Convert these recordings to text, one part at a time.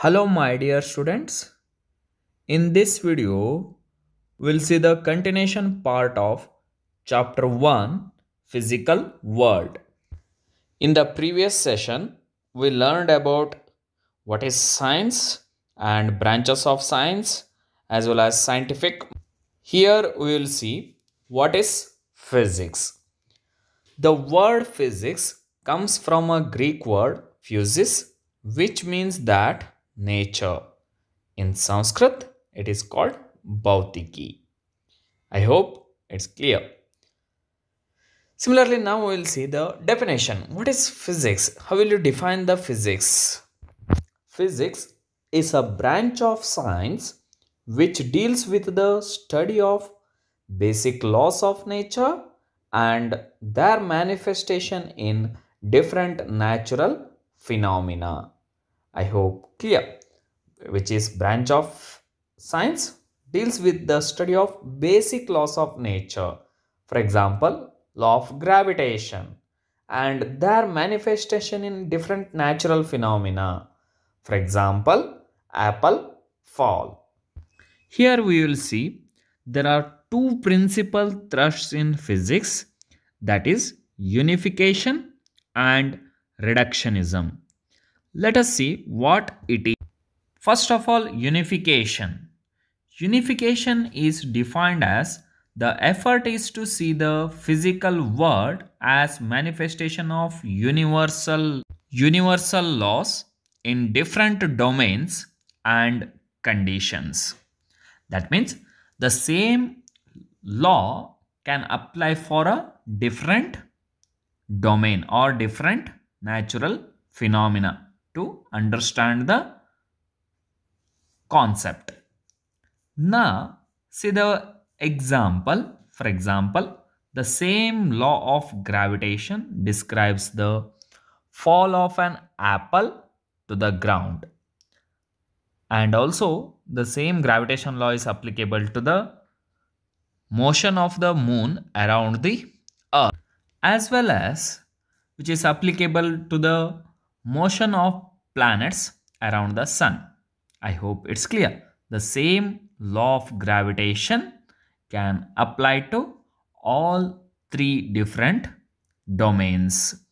Hello my dear students. In this video, we'll see the continuation part of chapter 1 Physical World. In the previous session, we learned about what is science and branches of science as well as scientific. Here we will see what is physics. The word physics comes from a Greek word physis, which means that nature. In Sanskrit, it is called Bhautiki. I hope it's clear. Similarly, now we will see the definition. What is physics? How will you define the physics? Physics is a branch of science which deals with the study of basic laws of nature and their manifestation in different natural phenomena. I hope clear. Which is branch of science deals with the study of basic laws of nature. For example, law of gravitation and their manifestation in different natural phenomena. For example, apple fall. Here we will see there are two principal thrusts in physics that is unification and reductionism. Let us see what it is. First of all, unification. Unification is defined as the effort is to see the physical world as manifestation of universal universal laws in different domains and conditions. That means the same law can apply for a different domain or different natural phenomena to understand the concept. Now, see the example. For example, the same law of gravitation describes the fall of an apple to the ground. And also, the same gravitation law is applicable to the motion of the moon around the earth as well as which is applicable to the motion of planets around the sun. I hope it's clear. The same law of gravitation can apply to all three different domains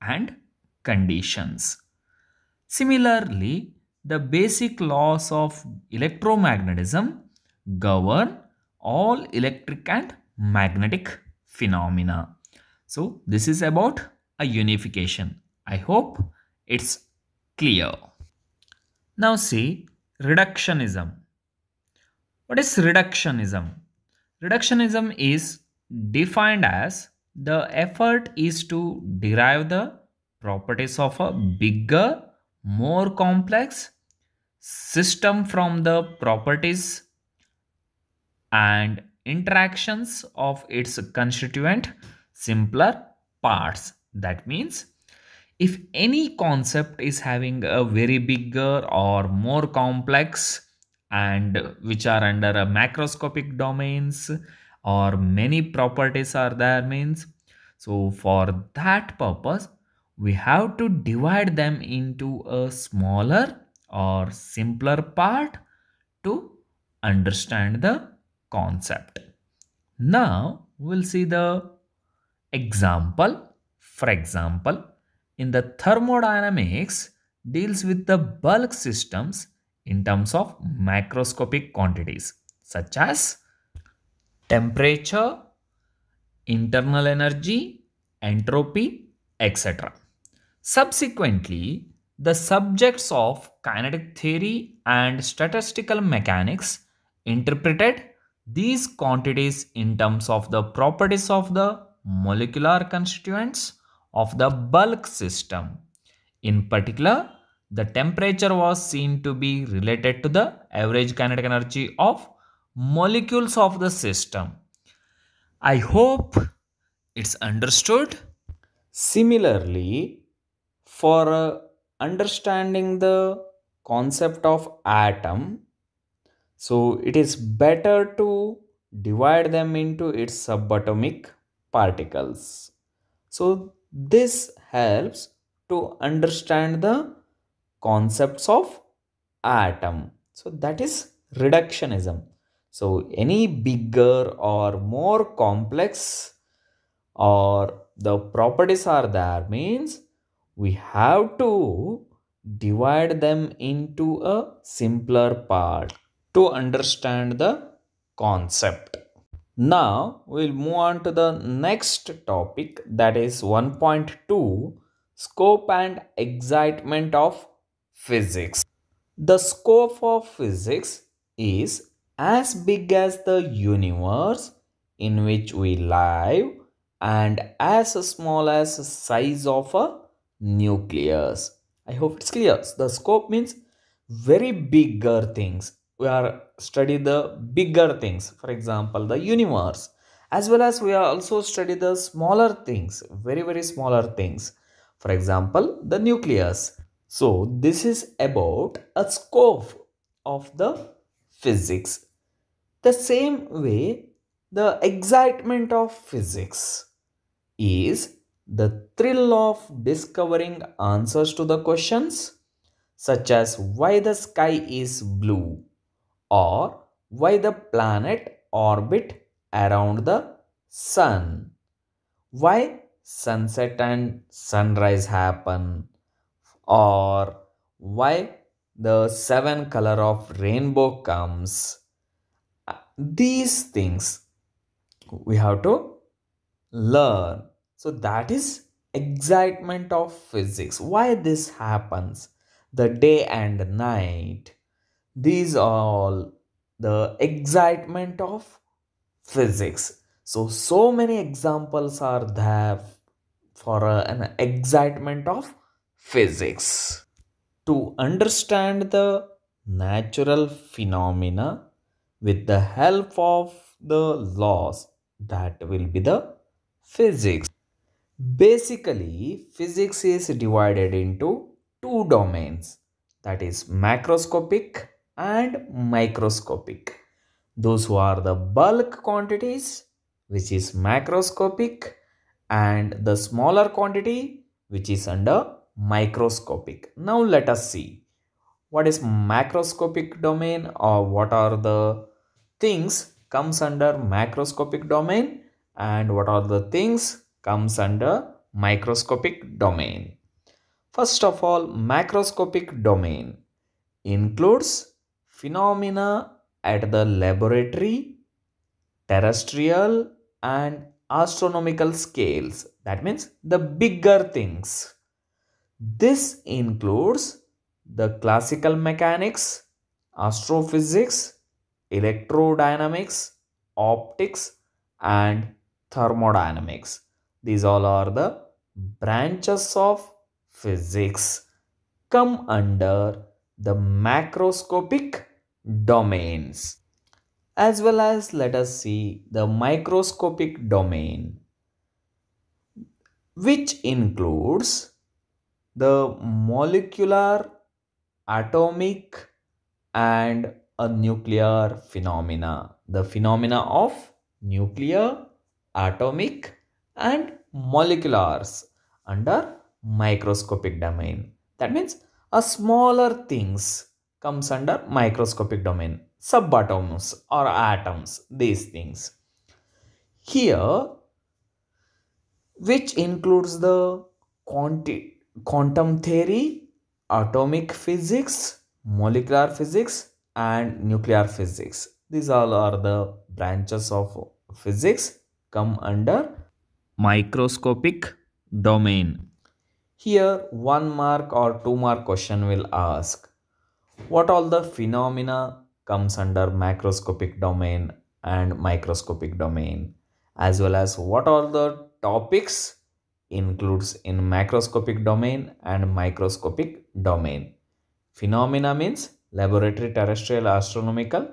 and conditions. Similarly, the basic laws of electromagnetism govern all electric and magnetic phenomena. So, this is about a unification. I hope it's clear. Now, see reductionism. What is reductionism? Reductionism is defined as the effort is to derive the properties of a bigger, more complex system from the properties and interactions of its constituent simpler parts. That means if any concept is having a very bigger or more complex and which are under a macroscopic domains or many properties are there means so for that purpose we have to divide them into a smaller or simpler part to understand the concept. Now we'll see the example. For example in the thermodynamics deals with the bulk systems in terms of macroscopic quantities such as temperature, internal energy, entropy, etc. Subsequently, the subjects of kinetic theory and statistical mechanics interpreted these quantities in terms of the properties of the molecular constituents of the bulk system. In particular, the temperature was seen to be related to the average kinetic energy of molecules of the system. I hope it's understood. Similarly, for uh, understanding the concept of atom, so it is better to divide them into its subatomic particles. So this helps to understand the concepts of atom. So that is reductionism. So any bigger or more complex or the properties are there means we have to divide them into a simpler part to understand the concept. Now we'll move on to the next topic that is 1.2 scope and excitement of physics. The scope of physics is as big as the universe in which we live and as small as the size of a nucleus. I hope it's clear. The scope means very bigger things. We are study the bigger things. For example, the universe. As well as we are also study the smaller things, very very smaller things. For example, the nucleus. So this is about a scope of the physics. The same way, the excitement of physics is the thrill of discovering answers to the questions such as why the sky is blue or why the planet orbit around the sun why sunset and sunrise happen or why the seven color of rainbow comes uh, these things we have to learn so that is excitement of physics. Why this happens? The day and night. These are all the excitement of physics. So, so many examples are there for a, an excitement of physics. To understand the natural phenomena with the help of the laws, that will be the physics. Basically, physics is divided into two domains that is macroscopic and microscopic. Those who are the bulk quantities which is macroscopic and the smaller quantity which is under microscopic. Now let us see what is macroscopic domain or what are the things comes under macroscopic domain and what are the things comes under microscopic domain. First of all, macroscopic domain includes phenomena at the laboratory, terrestrial and astronomical scales. That means the bigger things. This includes the classical mechanics, astrophysics, electrodynamics, optics and thermodynamics. These all are the branches of physics come under the macroscopic domains as well as let us see the microscopic domain which includes the molecular atomic and a nuclear phenomena the phenomena of nuclear atomic and moleculars under microscopic domain. That means a smaller things comes under microscopic domain. Subatoms or atoms, these things. Here, which includes the quanti quantum theory, atomic physics, molecular physics and nuclear physics. These all are the branches of physics come under microscopic domain. Here one mark or two mark question will ask what all the phenomena comes under macroscopic domain and microscopic domain as well as what all the topics includes in macroscopic domain and microscopic domain. Phenomena means laboratory terrestrial astronomical.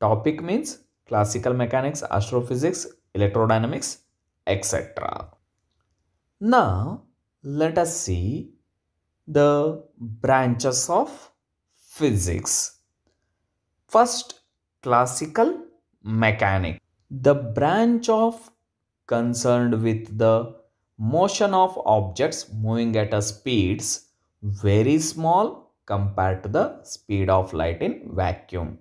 Topic means classical mechanics, astrophysics, electrodynamics, etc. Now, let us see the branches of physics. First, classical mechanics. The branch of concerned with the motion of objects moving at a speeds very small compared to the speed of light in vacuum.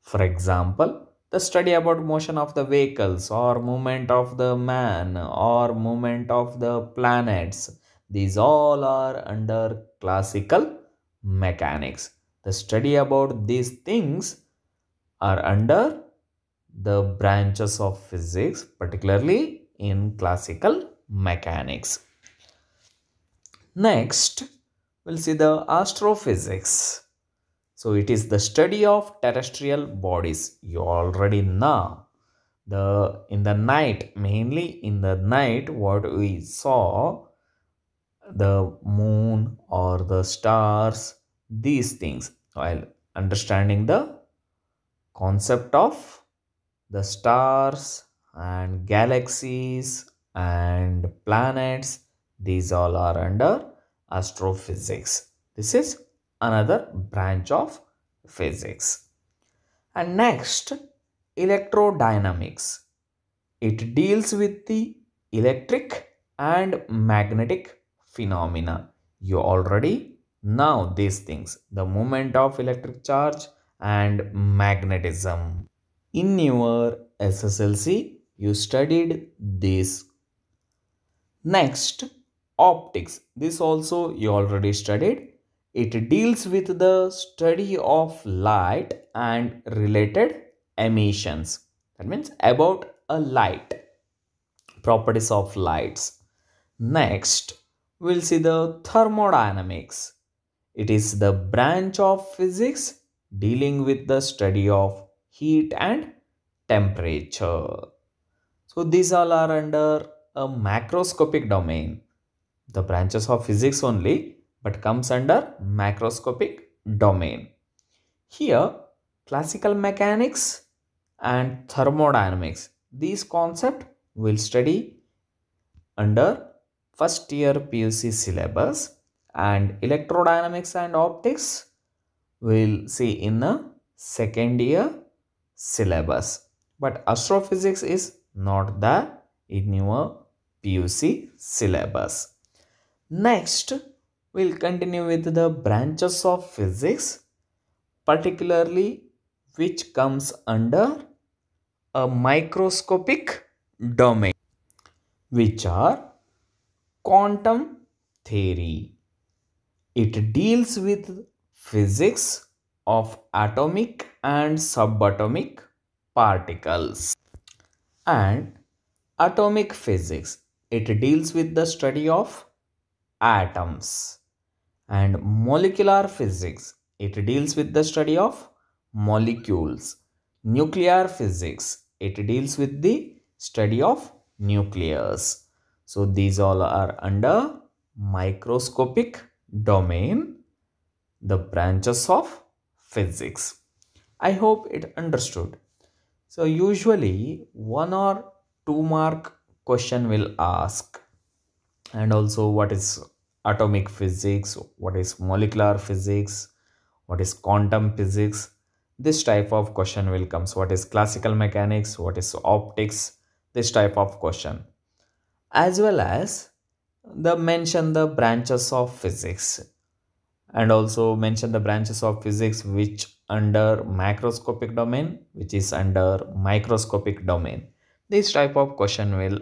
For example, the study about motion of the vehicles or movement of the man or movement of the planets these all are under classical mechanics. The study about these things are under the branches of physics particularly in classical mechanics. Next we'll see the astrophysics. So it is the study of terrestrial bodies. You already know. The in the night, mainly in the night, what we saw the moon or the stars, these things, while understanding the concept of the stars and galaxies and planets, these all are under astrophysics. This is another branch of physics. And next, electrodynamics. It deals with the electric and magnetic phenomena. You already know these things the movement of electric charge and magnetism. In your SSLC, you studied this. Next, optics. This also you already studied it deals with the study of light and related emissions. That means about a light, properties of lights. Next, we'll see the thermodynamics. It is the branch of physics dealing with the study of heat and temperature. So these all are under a macroscopic domain. The branches of physics only but comes under macroscopic domain. Here, classical mechanics and thermodynamics, these concepts will study under first year PUC syllabus and electrodynamics and optics we'll see in the second year syllabus. But astrophysics is not the in your PUC syllabus. Next, we'll continue with the branches of physics, particularly which comes under a microscopic domain, which are quantum theory. It deals with physics of atomic and subatomic particles and atomic physics. It deals with the study of atoms and molecular physics. It deals with the study of molecules. Nuclear physics. It deals with the study of nucleus. So these all are under microscopic domain, the branches of physics. I hope it understood. So usually one or two mark question will ask and also what is atomic physics, what is molecular physics, what is quantum physics. This type of question will come. So what is classical mechanics, what is optics, this type of question. As well as the mention the branches of physics and also mention the branches of physics which under macroscopic domain which is under microscopic domain this type of question will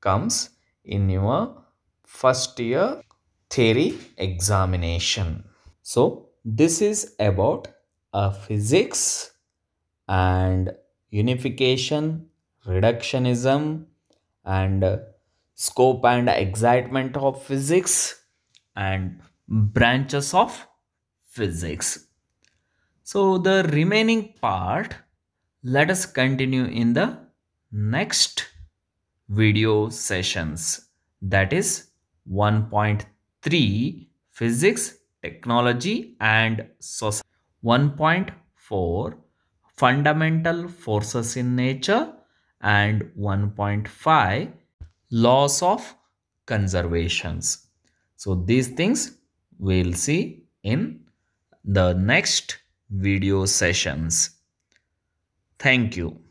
comes in your first year theory examination. So this is about a physics and unification, reductionism and scope and excitement of physics and branches of physics. So the remaining part let us continue in the next video sessions that is 1.3 Physics, Technology and Society. 1.4 Fundamental Forces in Nature and 1.5 Laws of Conservations. So these things we'll see in the next video sessions. Thank you.